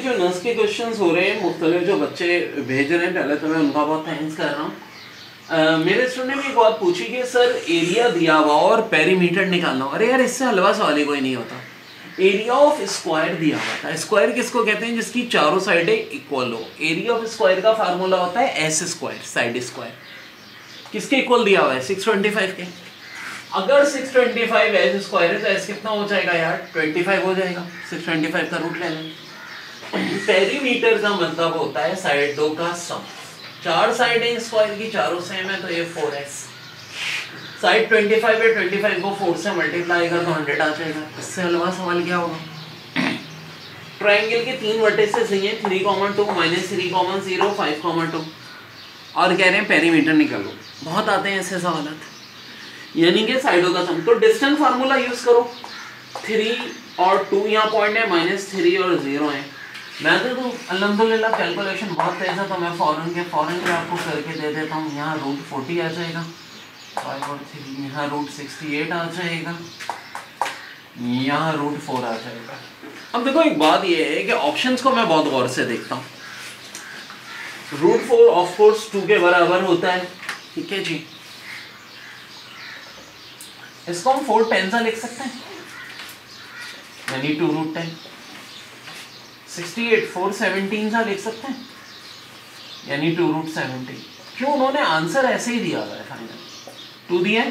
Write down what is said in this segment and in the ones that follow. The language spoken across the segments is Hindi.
जो नर्स के क्वेश्चंस हो रहे हैं, मुख्तलिफ़ जो बच्चे भेज रहे हैं, पहले तो मैं उनका बहुत थैंक्स कर रहा हूँ। मेरे स्टूडेंट ने भी एक बात पूछी कि, सर एरिया दिया हुआ और पेरीमीटर निकालना अरे यार, इससे हलवा सवाल ही कोई नहीं होता। एरिया ऑफ़ स्क्वायर दिया हुआ था। स्क्वायर किसको कहते हैं? जिसकी चारों साइडें इक्वल हो। एरिया ऑफ़ स्क्वायर का फार्मूला होता है एस स्क्वायर साइड स्क्वायर किसके इक्वल दिया हुआ है? 625 के। अगर 625 एस स्क्वायर है तो एस कितना हो जाएगा यार? 25 हो जाएगा। 625 का रूट ले लें पेरीमीटर का मतलब होता है साइड का सम चार साइड स्क्वायर की, चारों सेम है तो ये 4s साइड 25 है 25 को फोर से मल्टीप्लाई कर तो 100 आ जाएगा. इससे हलवा सवाल क्या होगा? ट्राइंगल के तीन वर्टिसेस हैं three common two minus three common zero five common two और कह रहे हैं पेरीमीटर निकालो. बहुत आते हैं ऐसे सवाल. यानी कि साइडों का सम तो डिस्टेंस फार्मूला यूज़ करो. थ्री और टू यहाँ पॉइंट है माइनस थ्री और ज़ीरो है. मैं तो, अलहमदुल्ला कैलकुलेशन बहुत तेज है तो मैं फॉरन के फॉरन के आपको करके दे देता हूँ। यहाँ रूट फोर्टी आ जाएगा। फाइव और थ्री यहाँ रूट सिक्सटी एट आ जाएगा। यहाँ रूट फोर आ जाएगा। अब देखो एक बात ये है कि ऑप्शंस को मैं बहुत गौर से देखता हूँ। Root four of course two के बराबर होता है। ठीक है जी। इसको हम फोर टेन सा लिख सकते हैं। यानी टू रूट टेन सिक्सटी सा लिख सकते हैं। यानी टू रूट सेवनटीन। क्यों? उन्होंने आंसर ऐसे ही दिया हुआ है फाइनल टू दिया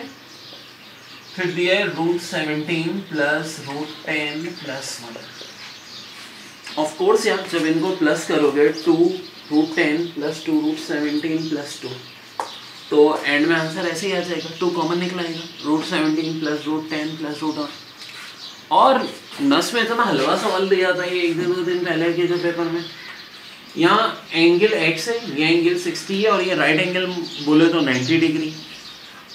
फिर दिया है root seventeen plus root ten plus one. Of course यार, जब इनको प्लस करोगे, two root ten plus two root seventeen plus two. तो एंड में आंसर ऐसे ही आ जाएगा। Two common निकलाएगा। Root seventeen plus root ten plus root और नस में इतना हलवा सवाल दिया था ये एक दिन, दो दिन पहले के जो पेपर में। यहाँ एंगल एक्स है, ये एंगल सिक्सटी है और ये राइट एंगल बोले तो ninety degree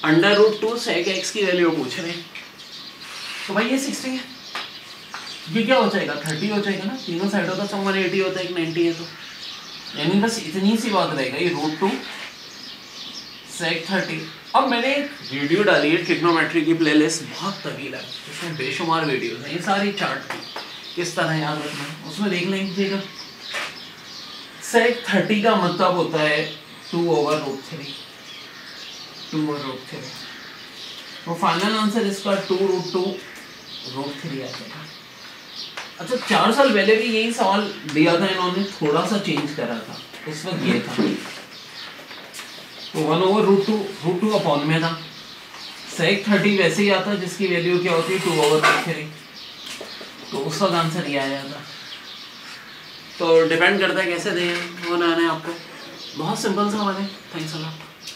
under root two sec x की वैल्यू पूछ रहे हैं। तो भाई ये सिक्सटी है। ये क्या हो जाएगा? थर्टी हो जाएगा ना? तीनों साइडों का सम वन एटी होता है, एक नाइन्टी है तो। यानी बस इतनी सी बात रहेगा, ये रूट टू सेक थर्टी अब मैंने एक वीडियो डाली है ट्रिग्नोमेट्री की प्लेलिस्ट बहुत तवील है। उसमें बेशुमार वीडियोस हैं। ये सारी चार्ट की। किस तरह याद रखना उसमें देख लेंगे सेक थर्टी का मतलब होता है two over root three two over root three तो फाइनल आंसर इसका two root two root three आ जाएगा। अच्छा चार साल पहले भी यही सवाल दिया था इन्होंने। थोड़ा सा चेंज करा था। उस वक्त ये था। तो one over root two root two upon में था। सेक थर्टी वैसे ही आता, जिसकी वैल्यू क्या होती? है टू ओवर थ्री तो उसका आंसर ये आ जाता तो डिपेंड करता है कैसे दें वो ना आपको। बहुत सिंपल सा वाले थैंक्स अ लॉट